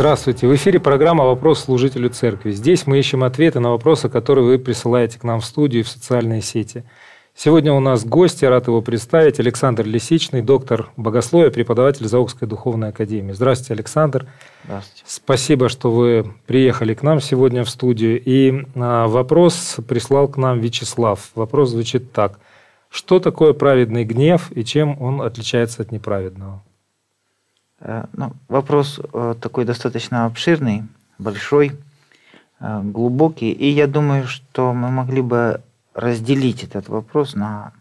Здравствуйте. В эфире программа «Вопрос служителю церкви». Здесь мы ищем ответы на вопросы, которые вы присылаете к нам в студию и в социальные сети. Сегодня у нас гости, рад его представить, Александр Лисичный, доктор богословия, преподаватель Заокской духовной академии. Здравствуйте, Александр. Здравствуйте. Спасибо, что вы приехали к нам сегодня в студию. И а, вопрос прислал к нам Вячеслав. Вопрос звучит так. Что такое праведный гнев и чем он отличается от неправедного? Э, ну, вопрос э, такой достаточно обширный, большой, э, глубокий. И я думаю, что мы могли бы разделить этот вопрос на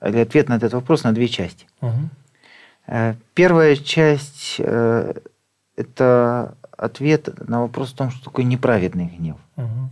или ответ на этот вопрос на две части. Угу. Первая часть это ответ на вопрос о том, что такое неправедный гнев. Угу.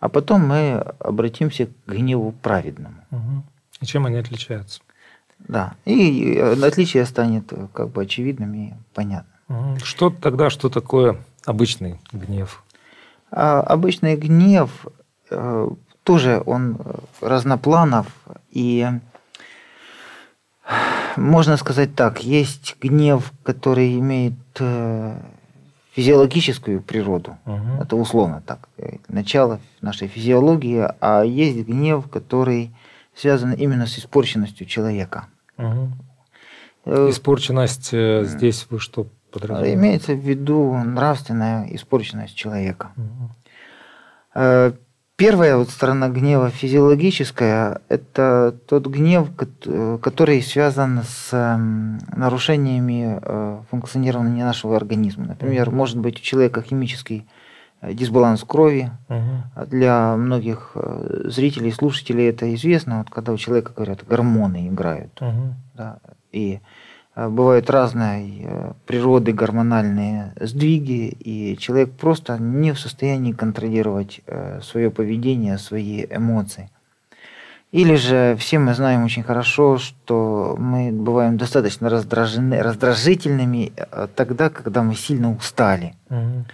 А потом мы обратимся к гневу праведному. Угу. И чем они отличаются? Да. И отличие станет как бы очевидным и понятным. Что тогда, что такое обычный гнев? А, обычный гнев э, тоже он разнопланов и можно сказать так, есть гнев, который имеет э, физиологическую природу. Угу. Это условно так. Начало нашей физиологии, а есть гнев, который связан именно с испорченностью человека. Угу. Испорченность э, здесь вы что подразумеваете? Имеется в виду нравственная испорченность человека. Угу. Первая вот сторона гнева физиологическая – это тот гнев, который связан с эм, нарушениями функционирования нашего организма. Например, может быть у человека химический Э, дисбаланс крови. Угу. Для многих э, зрителей, слушателей это известно, вот когда у человека говорят, гормоны играют. Угу. Да, и э, бывают разные природы гормональные сдвиги, и человек просто не в состоянии контролировать свое поведение, свои эмоции. Или же все мы знаем очень хорошо, что мы бываем достаточно раздражены, раздражительными тогда, когда мы сильно устали. Угу.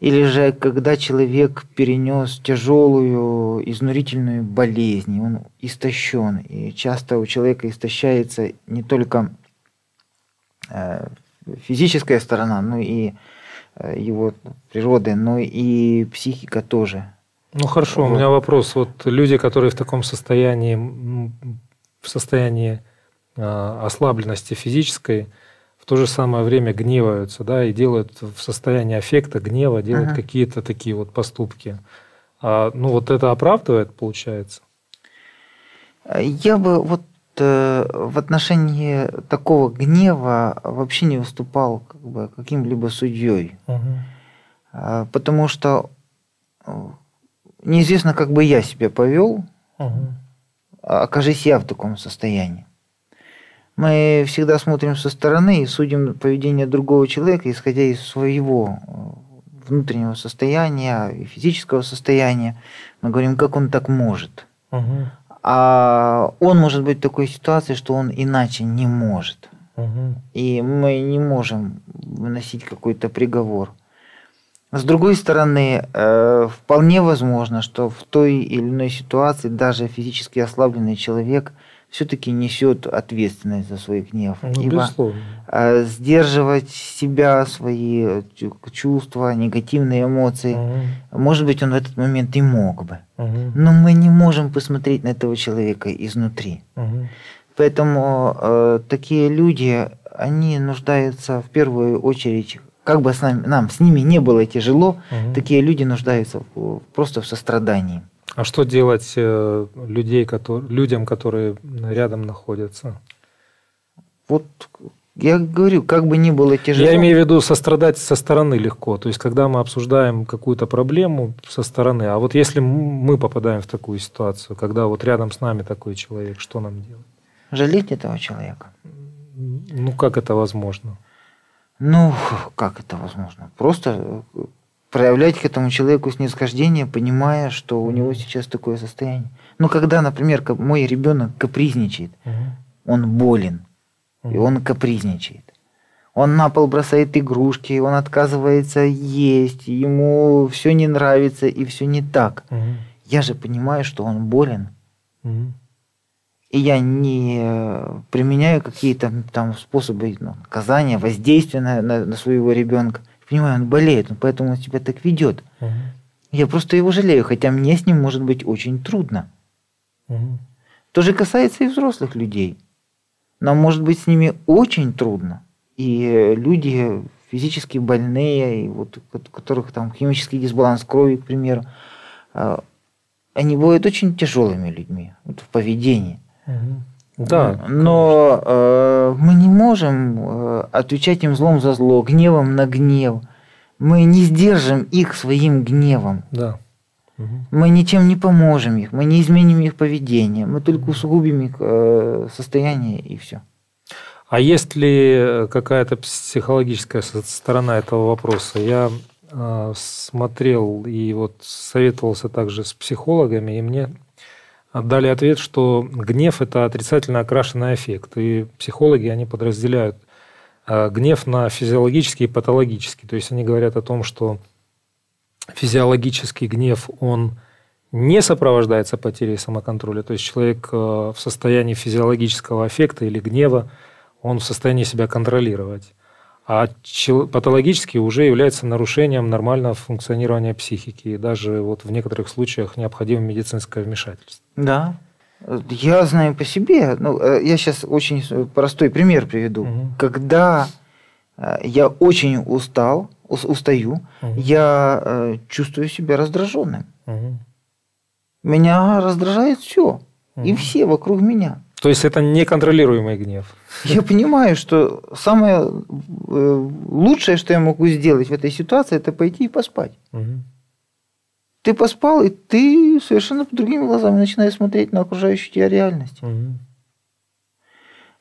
Или же, когда человек перенес тяжелую, изнурительную болезнь, он истощен. И часто у человека истощается не только э, физическая сторона, но и э, его природы, но и психика тоже. Ну хорошо, вот. у меня вопрос. Вот люди, которые в таком состоянии, в состоянии э, ослабленности физической, то же самое время гневаются, да, и делают в состоянии аффекта, гнева, делают ага. какие-то такие вот поступки. А, ну, вот это оправдывает, получается? Я бы вот э, в отношении такого гнева вообще не выступал как бы каким-либо судьей. Угу. Потому что э, неизвестно, как бы я себя повел, угу. окажись я в таком состоянии. Мы всегда смотрим со стороны и судим поведение другого человека, исходя из своего э, внутреннего состояния и физического состояния. Мы говорим, как он так может. Угу. А он может быть в такой ситуации, что он иначе не может. Угу. И мы не можем выносить какой-то приговор. С другой стороны, э, вполне возможно, что в той или иной ситуации даже физически ослабленный человек – все-таки несет ответственность за свой гнев. Ну, Ибо безусловно. А, сдерживать себя, свои чувства, негативные эмоции, угу. может быть, он в этот момент и мог бы. Угу. Но мы не можем посмотреть на этого человека изнутри. Угу. Поэтому э, такие люди, они нуждаются в первую очередь как бы с нами, нам с ними не было тяжело, угу. такие люди нуждаются просто в сострадании. А что делать э, людей, которые, людям, которые рядом находятся? Вот я говорю, как бы ни было тяжело. Я имею в виду сострадать со стороны легко. То есть, когда мы обсуждаем какую-то проблему со стороны, а вот если мы попадаем в такую ситуацию, когда вот рядом с нами такой человек, что нам делать? Жалеть этого человека. Ну, как это возможно? Ну, как это возможно? Просто проявлять к этому человеку снисхождение, понимая, что у него сейчас такое состояние. Ну, когда, например, мой ребенок капризничает, угу. он болен, угу. и он капризничает. Он на пол бросает игрушки, он отказывается есть, ему все не нравится и все не так. Угу. Я же понимаю, что он болен. Угу. И я не применяю какие-то там способы ну, наказания, воздействия на, на, на своего ребенка понимаю, он болеет, поэтому он себя так ведет. Угу. Я просто его жалею, хотя мне с ним может быть очень трудно. Угу. То же касается и взрослых людей. Нам может быть с ними очень трудно. И люди физически больные, и вот, у которых там химический дисбаланс крови, к примеру, а, они бывают очень тяжелыми людьми вот, в поведении. Угу. Да. Но э, мы не можем э, отвечать им злом за зло, гневом на гнев. Мы не сдержим их своим гневом. Да. Угу. Мы ничем не поможем их, мы не изменим их поведение, мы только усугубим их э, состояние и все. А есть ли какая-то психологическая сторона этого вопроса? Я э, смотрел и вот советовался также с психологами, и мне дали ответ, что гнев – это отрицательно окрашенный эффект. И психологи, они подразделяют э, гнев на физиологический и патологический. То есть они говорят о том, что физиологический гнев, он не сопровождается потерей самоконтроля. То есть человек э, в состоянии физиологического эффекта или гнева, он в состоянии себя контролировать а патологически уже является нарушением нормального функционирования психики, и даже вот в некоторых случаях необходимо медицинское вмешательство. Да, я знаю по себе, ну, э, я сейчас очень простой пример приведу. Угу. Когда э, я очень устал, устаю, угу. я э, чувствую себя раздраженным. Угу. Меня раздражает все. Угу. И все вокруг меня. То есть это неконтролируемый гнев. Я понимаю, что самое э, лучшее, что я могу сделать в этой ситуации, это пойти и поспать. Угу. Ты поспал, и ты совершенно по другими глазами начинаешь смотреть на окружающую тебя реальность. Угу.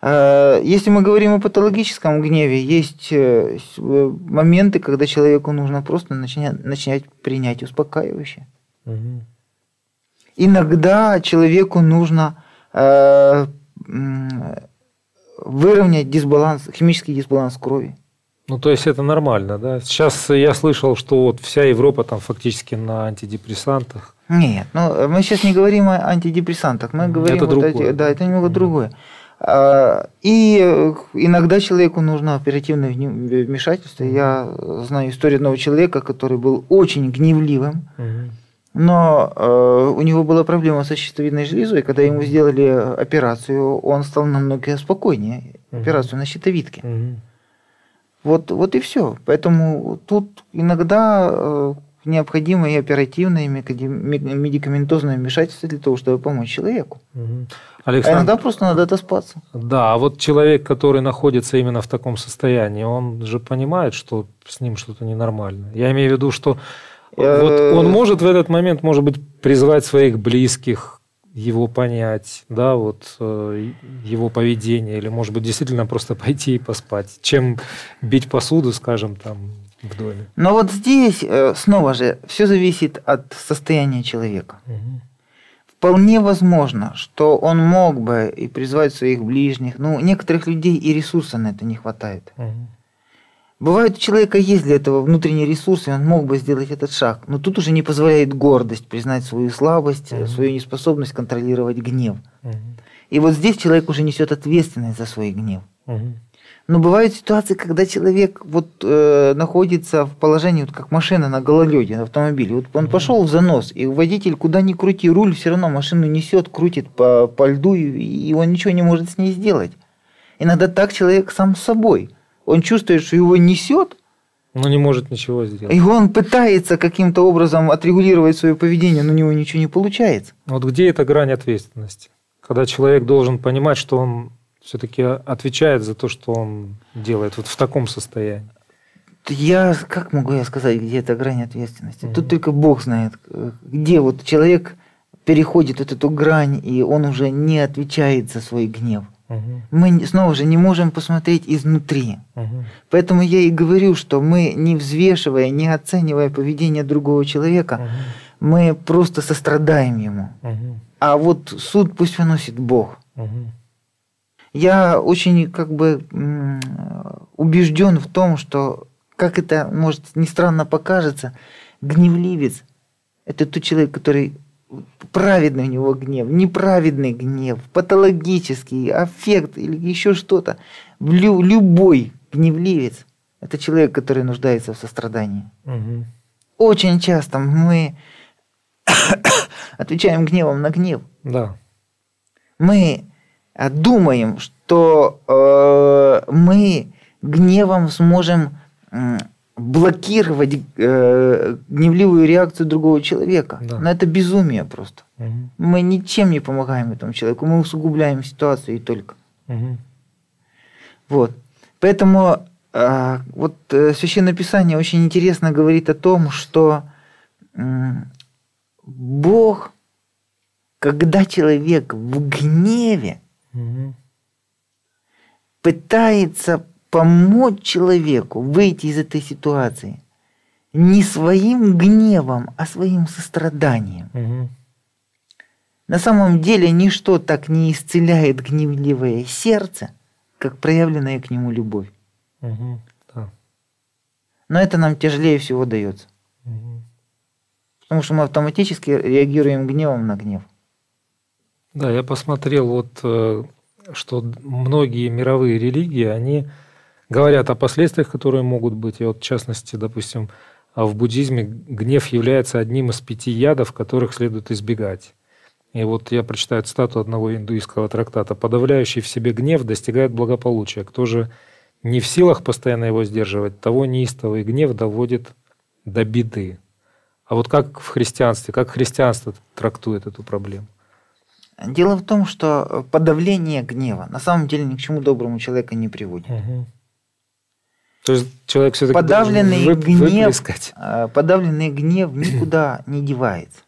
Если мы говорим о патологическом гневе, есть э, э, моменты, когда человеку нужно просто начинать, начинать принять успокаивающее. Угу. Иногда человеку нужно выровнять дисбаланс, химический дисбаланс крови. Ну, то есть это нормально, да? Сейчас я слышал, что вот вся Европа там фактически на антидепрессантах. Нет, ну мы сейчас не говорим о антидепрессантах, мы говорим это вот другое. О, да, это немного mm. другое. А, и иногда человеку нужно оперативное вмешательство. Я знаю историю одного человека, который был очень гневливым. Mm но э, у него была проблема со щитовидной железой, когда ему сделали операцию, он стал намного спокойнее. Операцию на щитовидке. Вот, вот и все. Поэтому тут иногда э, необходимо и оперативное, и медикаментозное вмешательство для того, чтобы помочь человеку. Александр, а иногда просто надо отоспаться. Да, а вот человек, который находится именно в таком состоянии, он же понимает, что с ним что-то ненормально. Я имею в виду, что вот он может в этот момент, может быть, призвать своих близких, его понять, да, вот э, его поведение, или, может быть, действительно просто пойти и поспать, чем бить посуду, скажем, там в доме. Но вот здесь э, снова же все зависит от состояния человека. Угу. Вполне возможно, что он мог бы и призвать своих ближних, ну, некоторых людей и ресурса на это не хватает. Угу. Бывает, у человека есть для этого внутренний ресурс, и он мог бы сделать этот шаг. Но тут уже не позволяет гордость признать свою слабость, угу. свою неспособность контролировать гнев. Угу. И вот здесь человек уже несет ответственность за свой гнев. Угу. Но бывают ситуации, когда человек вот э, находится в положении, вот как машина на гололеде, на автомобиле. Вот он угу. пошел в занос, и водитель куда ни крути руль, все равно машину несет, крутит по, по льду, и, и он ничего не может с ней сделать. Иногда так человек сам с собой он чувствует, что его несет, но не может ничего сделать. И он пытается каким-то образом отрегулировать свое поведение, но у него ничего не получается. Вот где эта грань ответственности? Когда человек должен понимать, что он все-таки отвечает за то, что он делает вот в таком состоянии. Я, как могу я сказать, где эта грань ответственности? Угу. Тут только Бог знает, где вот человек переходит вот эту грань, и он уже не отвечает за свой гнев. Угу. Мы снова же не можем посмотреть изнутри. Угу. Поэтому я и говорю, что мы не взвешивая, не оценивая поведение другого человека, угу. мы просто сострадаем ему. Угу. А вот суд пусть выносит Бог. Угу. Я очень как бы убежден в том, что, как это может не странно покажется, гневливец – это тот человек, который праведный у него гнев, неправедный гнев, патологический аффект или еще что-то. Любой гневливец Это человек, который нуждается в сострадании. Угу. Очень часто мы отвечаем гневом на гнев. Да. Мы думаем, что э, мы гневом сможем блокировать э, гневливую реакцию другого человека. Да. Но это безумие просто. Угу. Мы ничем не помогаем этому человеку, мы усугубляем ситуацию и только. Угу. Вот. Поэтому э, вот э, Священное Писание очень интересно говорит о том, что э, Бог, когда человек в гневе, угу. пытается помочь человеку выйти из этой ситуации не своим гневом, а своим состраданием. Угу. На самом деле ничто так не исцеляет гневливое сердце, как проявленная к нему любовь. Угу. Да. Но это нам тяжелее всего дается. Угу. Потому что мы автоматически реагируем гневом на гнев. Да, я посмотрел вот, э, что многие мировые религии, они говорят о последствиях, которые могут быть. И вот, в частности, допустим, в буддизме гнев является одним из пяти ядов, которых следует избегать. И вот я прочитаю цитату одного индуистского трактата. «Подавляющий в себе гнев достигает благополучия. Кто же не в силах постоянно его сдерживать, того неистовый гнев доводит до беды». А вот как в христианстве, как христианство трактует эту проблему? Дело в том, что подавление гнева на самом деле ни к чему доброму человека не приводит. Угу. То есть человек все-таки подавленный вы, гнев, э, подавленный гнев никуда не девается.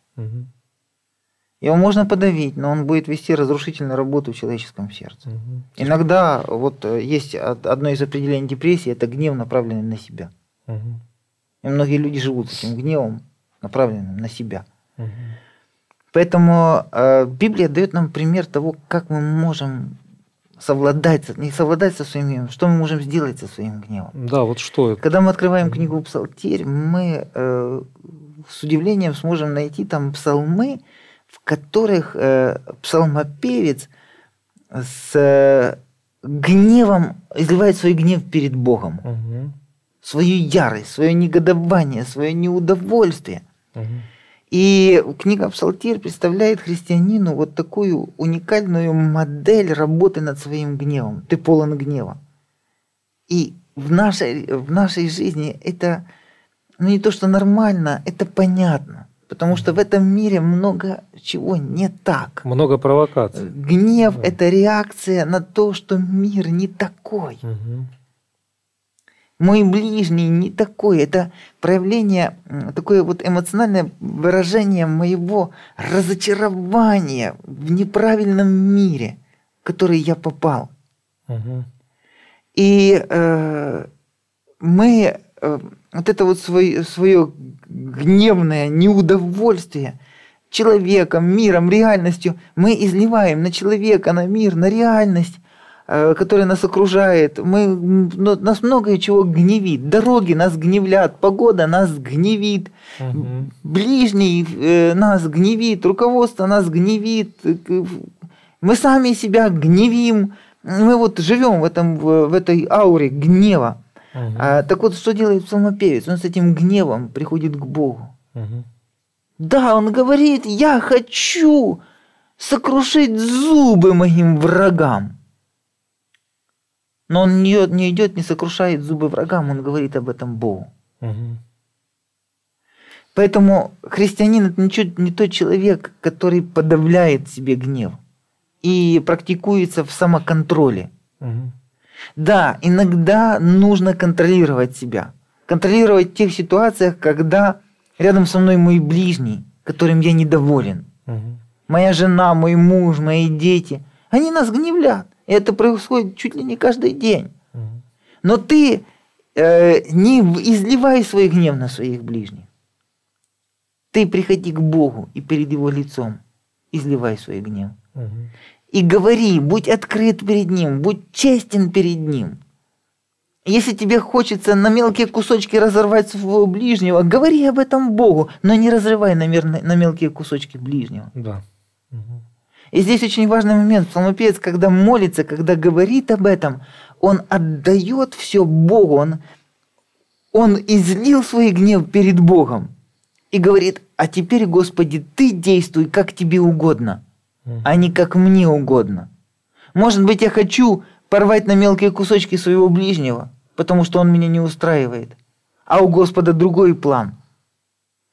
Его можно подавить, но он будет вести разрушительную работу в человеческом сердце. Угу. Иногда вот э, есть одно из определений депрессии – это гнев, направленный на себя. Угу. И многие люди живут с этим гневом, направленным на себя. Угу. Поэтому э, Библия дает нам пример того, как мы можем совладать, не совладать со своим гневом, что мы можем сделать со своим гневом. Да, вот что это. Когда мы открываем книгу Псалтирь, мы э, с удивлением сможем найти там псалмы, в которых э, псалмопевец с э, гневом изливает свой гнев перед Богом, угу. свою ярость, свое негодование, свое неудовольствие. Угу. И книга Псалтирь представляет христианину вот такую уникальную модель работы над своим гневом. Ты полон гнева. И в нашей, в нашей жизни это ну, не то, что нормально, это понятно. Потому что в этом мире много чего не так. Много провокаций. Гнев да. это реакция на то, что мир не такой. Угу мой ближний не такой. Это проявление, такое вот эмоциональное выражение моего разочарования в неправильном мире, в который я попал. Угу. И э, мы э, вот это вот свое, свое гневное неудовольствие человеком, миром, реальностью мы изливаем на человека, на мир, на реальность который нас окружает. Мы, ну, нас многое чего гневит. Дороги нас гневлят, погода нас гневит, угу. ближний э, нас гневит, руководство нас гневит. Мы сами себя гневим. Мы вот живем в, этом, в этой ауре гнева. Угу. А, так вот, что делает псалмопевец? Он с этим гневом приходит к Богу. Угу. Да, он говорит, я хочу сокрушить зубы моим врагам. Но он не, не идет, не сокрушает зубы врагам, он говорит об этом Богу. Угу. Поэтому христианин это ничего, не тот человек, который подавляет себе гнев и практикуется в самоконтроле. Угу. Да, иногда нужно контролировать себя. Контролировать в тех ситуациях, когда рядом со мной мой ближний, которым я недоволен. Угу. Моя жена, мой муж, мои дети. Они нас гневлят. И это происходит чуть ли не каждый день. Но ты э, не изливай свой гнев на своих ближних. Ты приходи к Богу и перед Его лицом изливай свой гнев. Угу. И говори, будь открыт перед Ним, будь честен перед Ним. Если тебе хочется на мелкие кусочки разорвать своего ближнего, говори об этом Богу, но не разрывай на, на мелкие кусочки ближнего. Да. И здесь очень важный момент. Псалмопевец, когда молится, когда говорит об этом, он отдает все Богу, он он излил свой гнев перед Богом и говорит, а теперь, Господи, ты действуй, как тебе угодно, а не как мне угодно. Может быть, я хочу порвать на мелкие кусочки своего ближнего, потому что он меня не устраивает. А у Господа другой план.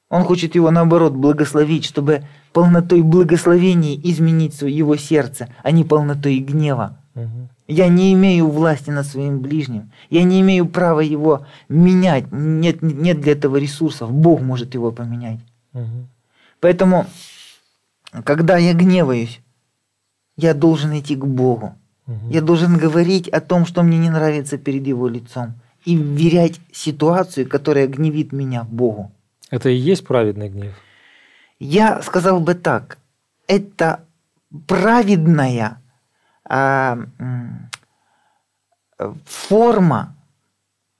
Он хочет его, наоборот, благословить, чтобы полнотой благословения изменить его сердце, а не полнотой гнева. Угу. Я не имею власти над своим ближним. Я не имею права его менять. Нет, нет для этого ресурсов. Бог может его поменять. Угу. Поэтому, когда я гневаюсь, я должен идти к Богу. Угу. Я должен говорить о том, что мне не нравится перед Его лицом. И вверять ситуацию, которая гневит меня, Богу. Это и есть праведный гнев? Я сказал бы так. Это праведная а, форма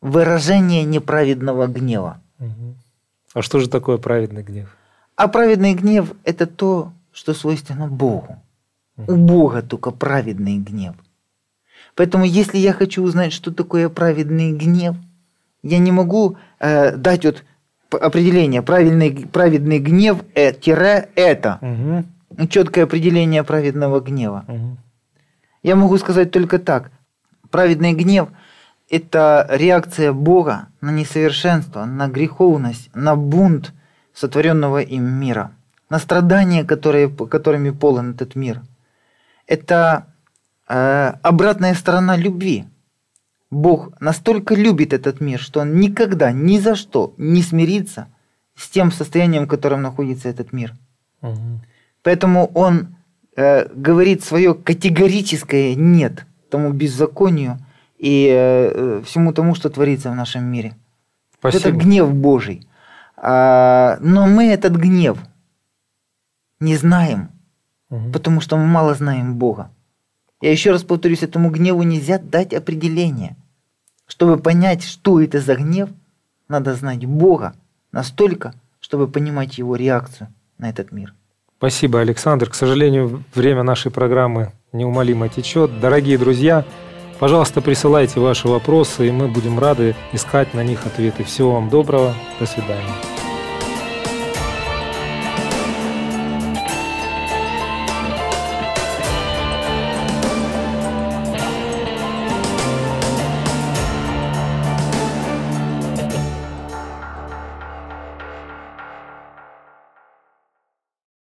выражения неправедного гнева. А что же такое праведный гнев? А праведный гнев – это то, что свойственно Богу. У Бога только праведный гнев. Поэтому, если я хочу узнать, что такое праведный гнев, я не могу э, дать вот определение правильный, праведный гнев э, тире это. Угу. Четкое определение праведного гнева. Угу. Я могу сказать только так. Праведный гнев – это реакция Бога на несовершенство, на греховность, на бунт сотворенного им мира, на страдания, которые, которыми полон этот мир. Это э, обратная сторона любви. Бог настолько любит этот мир, что Он никогда, ни за что не смирится с тем состоянием, в котором находится этот мир. Угу. Поэтому Он э, говорит свое категорическое нет тому беззаконию и э, всему тому, что творится в нашем мире. Спасибо. Это гнев Божий. А, но мы этот гнев не знаем, угу. потому что мы мало знаем Бога. Я еще раз повторюсь, этому гневу нельзя дать определение. Чтобы понять, что это за гнев, надо знать Бога настолько, чтобы понимать его реакцию на этот мир. Спасибо, Александр. К сожалению, время нашей программы неумолимо течет. Дорогие друзья, пожалуйста, присылайте ваши вопросы, и мы будем рады искать на них ответы. Всего вам доброго. До свидания.